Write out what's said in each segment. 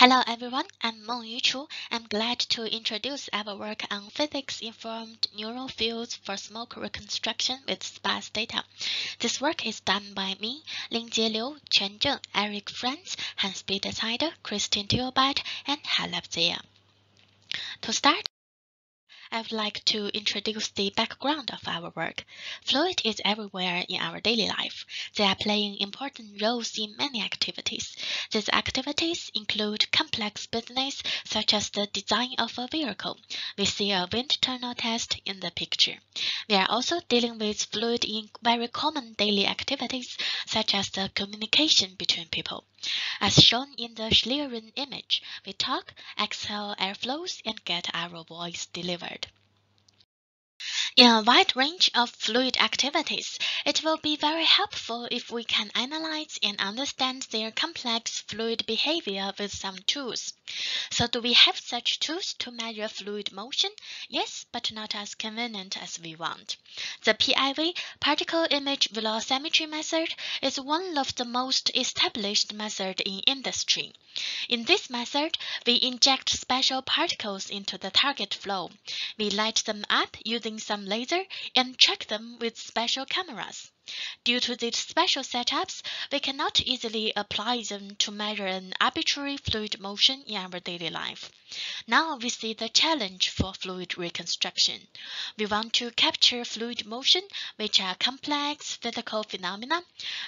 Hello everyone, I'm Mengyu Chu. I'm glad to introduce our work on physics-informed neural fields for smoke reconstruction with sparse data. This work is done by me, Lingjie Liu, Quan Zheng, Erik Franz, Hans-Peter Seidel, Christian Theobalt, and Rhaleb Zayer. To start, I would like to introduce the background of our work. Fluid is everywhere in our daily life. They are playing important roles in many activities. These activities include complex business such as the design of a vehicle. We see a wind tunnel test in the picture. We are also dealing with fluid in very common daily activities such as the communication between people. As shown in the Schlieren image, we talk, exhale air flows, and get our voice delivered. In a wide range of fluid activities, it will be very helpful if we can analyze and understand their complex fluid behavior with some tools. So do we have such tools to measure fluid motion? Yes, but not as convenient as we want. The PIV, particle image velocimetry method, is one of the most established methods in industry. In this method, we inject special particles into the target flow. We light them up using some laser and track them with special cameras. Due to these special setups, we cannot easily apply them to measure an arbitrary fluid motion in our daily life. Now we see the challenge for fluid reconstruction. We want to capture fluid motion, which are complex physical phenomena,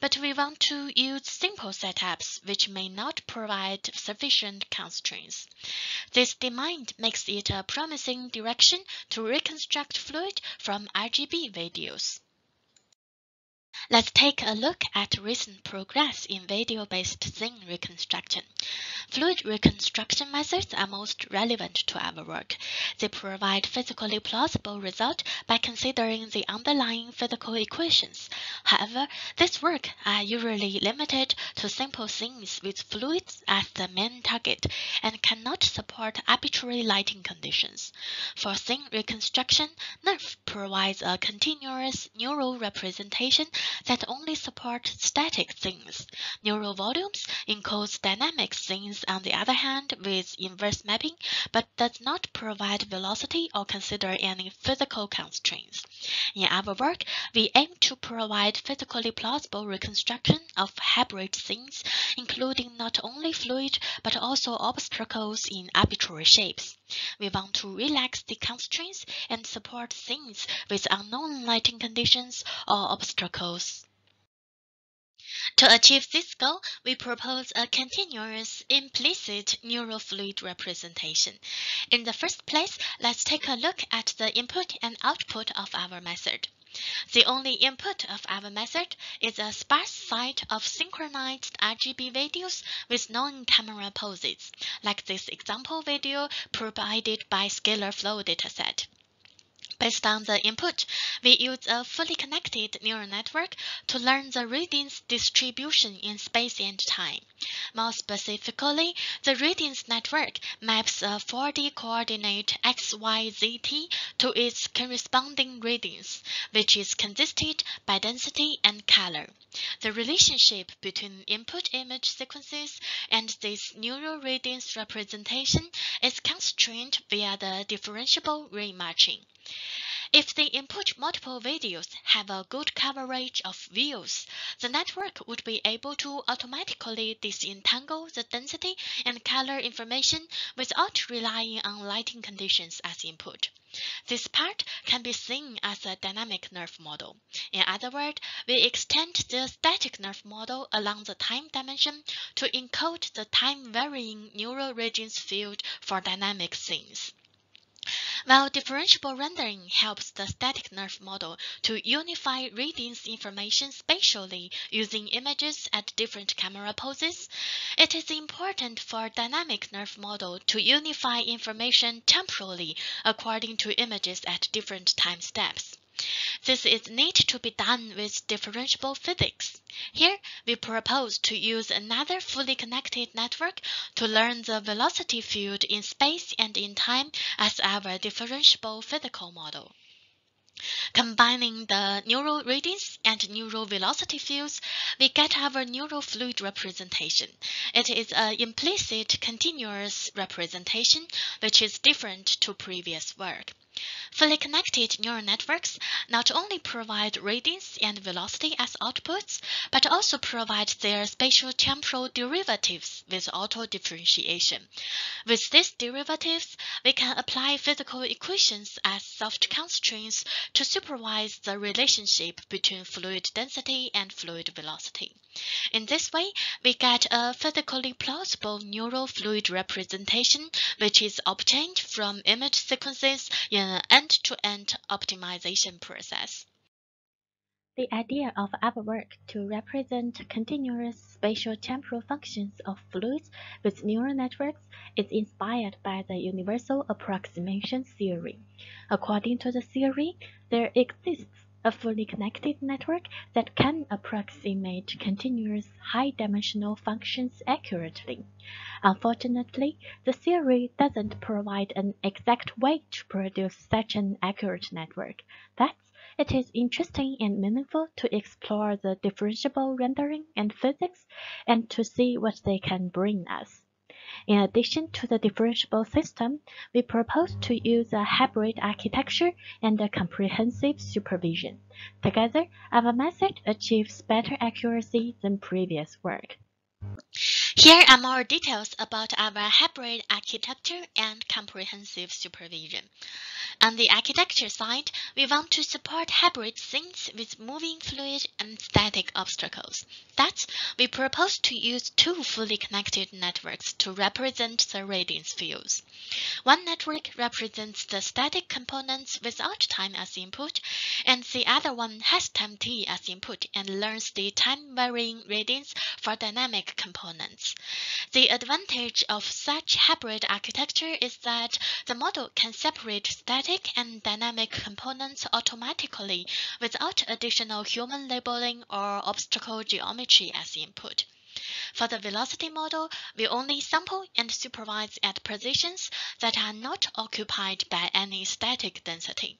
but we want to use simple setups which may not provide sufficient constraints. This demand makes it a promising direction to reconstruct fluid from RGB videos. Let's take a look at recent progress in video-based scene reconstruction. Fluid reconstruction methods are most relevant to our work. They provide physically plausible results by considering the underlying physical equations. However, this work are usually limited to simple scenes with fluids as the main target and cannot support arbitrary lighting conditions. For scene reconstruction, NeRF provides a continuous neural representation that only support static things. Neural volumes encodes dynamic things on the other hand with inverse mapping, but does not provide velocity or consider any physical constraints. In our work, we aim to provide physically plausible reconstruction of hybrid scenes, including not only fluid but also obstacles in arbitrary shapes. We want to relax the constraints and support scenes with unknown lighting conditions or obstacles. To achieve this goal, we propose a continuous implicit neural fluid representation. In the first place, let's take a look at the input and output of our method. The only input of our method is a sparse set of synchronized RGB videos with known camera poses, like this example video provided by ScalarFlow dataset. Based on the input, we use a fully connected neural network to learn the radiance distribution in space and time. More specifically, the radiance network maps a 4D coordinate XYZT to its corresponding radiance, which is consisted by density and color. The relationship between input image sequences and this neural radiance representation is constrained via the differentiable rematching. If the input multiple videos have a good coverage of views, the network would be able to automatically disentangle the density and color information without relying on lighting conditions as input. This part can be seen as a dynamic NeRF model. In other words, we extend the static NeRF model along the time dimension to encode the time-varying neural radiance field for dynamic scenes. While differentiable rendering helps the static NeRF model to unify radiance information spatially using images at different camera poses, it is important for dynamic NeRF model to unify information temporally according to images at different time steps. This is need to be done with differentiable physics. Here, we propose to use another fully connected network to learn the velocity field in space and in time as our differentiable physical model. Combining the neural radiance and neural velocity fields, we get our neural fluid representation. It is an implicit continuous representation, which is different to previous work. Fully connected neural networks not only provide radiance and velocity as outputs, but also provide their spatial temporal derivatives with auto differentiation. With these derivatives, we can apply physical equations as soft constraints to supervise the relationship between fluid density and fluid velocity. In this way, we get a physically plausible neural fluid representation which is obtained from image sequences in an end-to-end optimization process. The idea of our work to represent continuous spatial temporal functions of fluids with neural networks is inspired by the universal approximation theory. According to the theory, there exists a fully connected network that can approximate continuous high-dimensional functions accurately. Unfortunately, the theory doesn't provide an exact way to produce such an accurate network. Thus, it is interesting and meaningful to explore the differentiable rendering and physics and to see what they can bring us. In addition to the differentiable system, we propose to use a hybrid architecture and a comprehensive supervision. Together, our method achieves better accuracy than previous work. Here are more details about our hybrid architecture and comprehensive supervision. On the architecture side, we want to support hybrid scenes with moving fluid and static obstacles. Thus, we propose to use two fully connected networks to represent the radiance fields. One network represents the static components without time as input, and the other one has time t as input and learns the time-varying radiance for dynamic components. The advantage of such hybrid architecture is that the model can separate static and dynamic components automatically without additional human labeling or obstacle geometry as input. For the velocity model, we only sample and supervise at positions that are not occupied by any static density.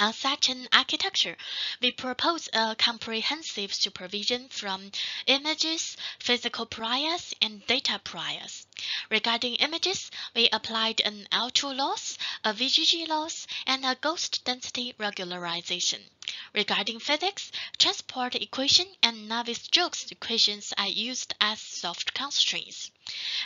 On such an architecture, we propose a comprehensive supervision from images, physical priors, and data priors. Regarding images, we applied an L2 loss, a VGG loss, and a ghost density regularization. Regarding physics, transport equation and Navier-Stokes equations are used as soft constraints.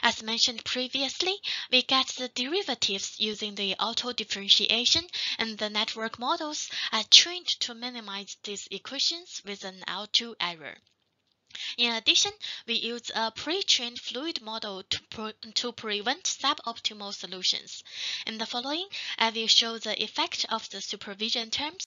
As mentioned previously, we get the derivatives using the auto differentiation, and the network models are trained to minimize these equations with an L2 error. In addition, we use a pre-trained fluid model to, pre to prevent suboptimal solutions. In the following, I will show the effect of the supervision terms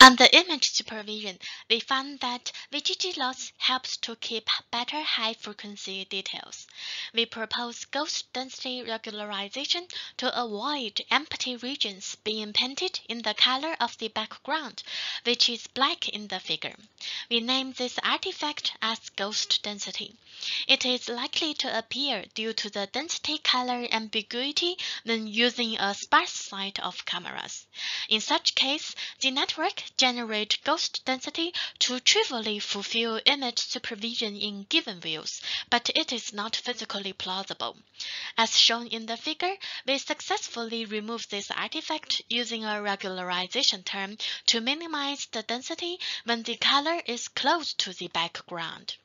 on the image supervision, we found that VGG loss helps to keep better high-frequency details. We propose ghost density regularization to avoid empty regions being painted in the color of the background, which is black in the figure. We name this artifact as ghost density. It is likely to appear due to the density color ambiguity when using a sparse set of cameras. In such case, the network generate ghost density to trivially fulfill image supervision in given views, but it is not physically plausible. As shown in the figure, we successfully remove this artifact using a regularization term to minimize the density when the color is close to the background.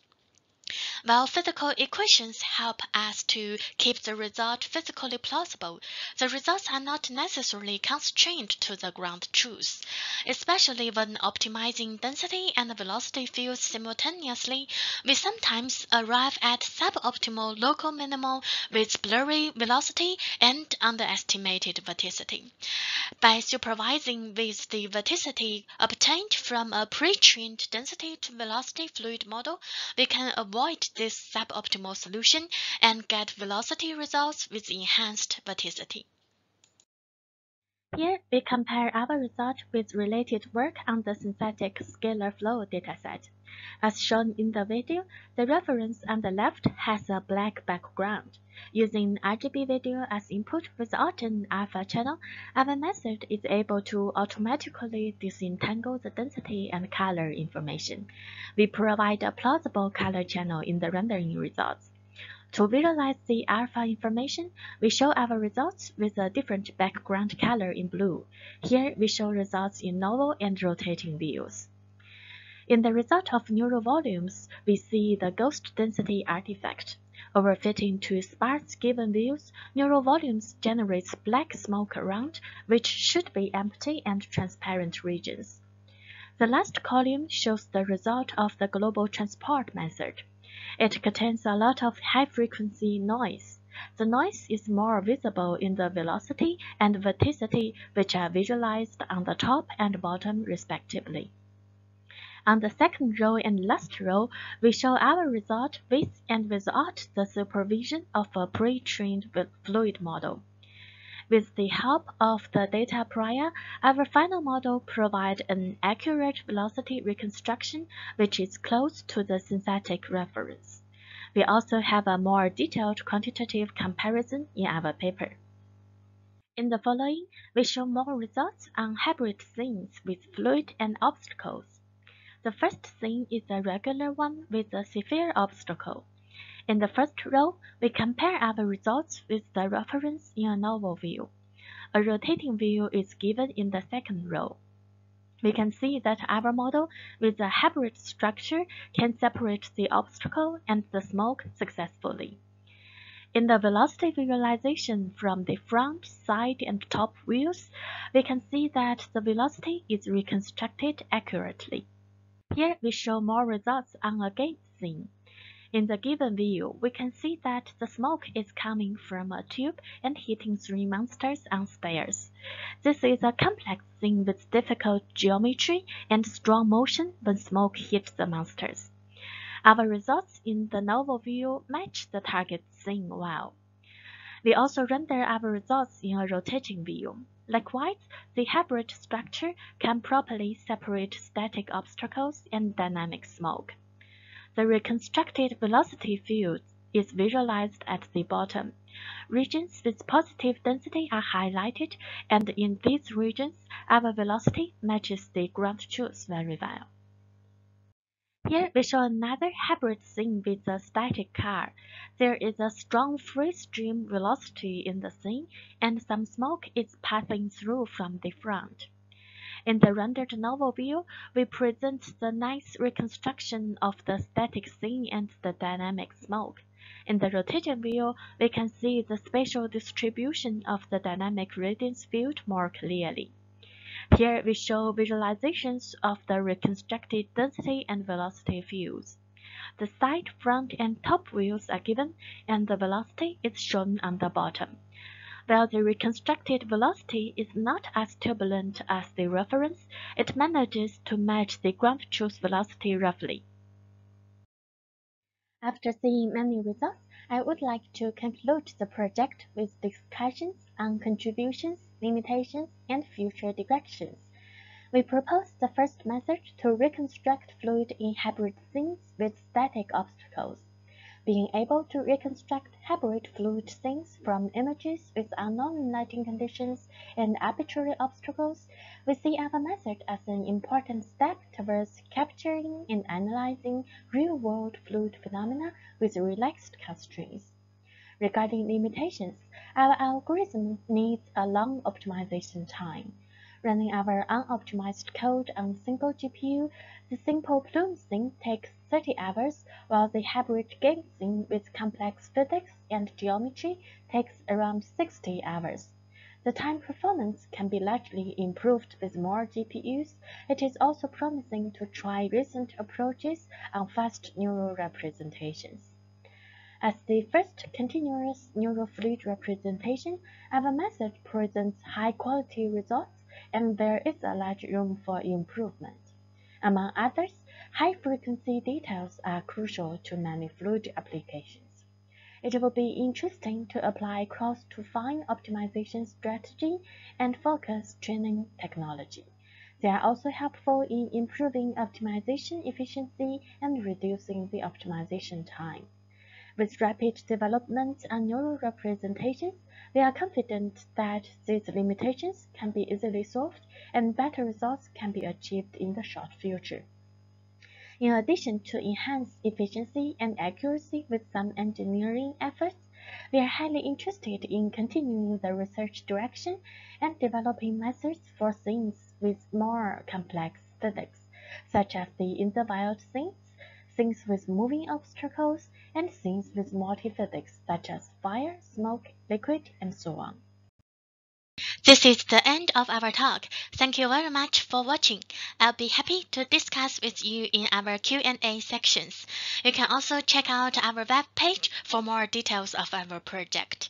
While physical equations help us to keep the result physically plausible, the results are not necessarily constrained to the ground truth. Especially when optimizing density and velocity fields simultaneously, we sometimes arrive at suboptimal local minimum with blurry velocity and underestimated vorticity. By supervising with the vorticity obtained from a pre-trained density to velocity fluid model, we can avoid this suboptimal solution and get velocity results with enhanced vorticity. Here, we compare our result with related work on the synthetic ScalarFlow dataset. As shown in the video, the reference on the left has a black background. Using RGB video as input without an alpha channel, our method is able to automatically disentangle the density and color information. We provide a plausible color channel in the rendering results. To visualize the alpha information, we show our results with a different background color in blue. Here we show results in novel and rotating views. In the result of neural volumes, we see the ghost density artifact. Overfitting to sparse given views, neural volumes generates black smoke around, which should be empty and transparent regions. The last column shows the result of the global transport method. It contains a lot of high-frequency noise. The noise is more visible in the velocity and vorticity which are visualized on the top and bottom respectively. On the second row and last row, we show our result with and without the supervision of a pre-trained fluid model. With the help of the data prior, our final model provides an accurate velocity reconstruction which is close to the synthetic reference. We also have a more detailed quantitative comparison in our paper. In the following, we show more results on hybrid scenes with fluid and obstacles. The first scene is a regular one with a severe obstacle. In the first row, we compare our results with the reference in a novel view. A rotating view is given in the second row. We can see that our model with a hybrid structure can separate the obstacle and the smoke successfully. In the velocity visualization from the front, side, and top views, we can see that the velocity is reconstructed accurately. Here we show more results on a gate scene. In the given view, we can see that the smoke is coming from a tube and hitting three monsters on spears. This is a complex scene with difficult geometry and strong motion when smoke hits the monsters. Our results in the novel view match the target scene well. We also render our results in a rotating view. Likewise, the hybrid structure can properly separate static obstacles and dynamic smoke. The reconstructed velocity field is visualized at the bottom. Regions with positive density are highlighted, and in these regions, our velocity matches the ground truth very well. Here we show another hybrid scene with a static car. There is a strong free stream velocity in the scene, and some smoke is passing through from the front. In the rendered novel view, we present the nice reconstruction of the static scene and the dynamic smoke. In the rotation view, we can see the spatial distribution of the dynamic radiance field more clearly. Here we show visualizations of the reconstructed density and velocity fields. The side, front, and top views are given, and the velocity is shown on the bottom. While the reconstructed velocity is not as turbulent as the reference, it manages to match the ground truth velocity roughly. After seeing many results, I would like to conclude the project with discussions on contributions, limitations, and future directions. We propose the first method to reconstruct fluid in hybrid scenes with static obstacles. Being able to reconstruct hybrid fluid scenes from images with unknown lighting conditions and arbitrary obstacles, we see our method as an important step towards capturing and analyzing real-world fluid phenomena with relaxed constraints. Regarding limitations, our algorithm needs a long optimization time. Running our unoptimized code on single GPU, the simple plume scene takes 30 hours, while the hybrid game scene with complex physics and geometry takes around 60 hours. The time performance can be largely improved with more GPUs. It is also promising to try recent approaches on fast neural representations. As the first continuous neural fluid representation, our method presents high-quality results and there is a large room for improvement. Among others, high-frequency details are crucial to many fluid applications. It will be interesting to apply cross to fine optimization strategy and focus training technology. They are also helpful in improving optimization efficiency and reducing the optimization time. With rapid development and neural representations, we are confident that these limitations can be easily solved and better results can be achieved in the short future. In addition to enhance efficiency and accuracy with some engineering efforts, we are highly interested in continuing the research direction and developing methods for things with more complex physics, such as the intervaled things, things with moving obstacles, and things with multi-physics such as fire, smoke, liquid, and so on. This is the end of our talk. Thank you very much for watching. I'll be happy to discuss with you in our Q&A sections. You can also check out our web page for more details of our project.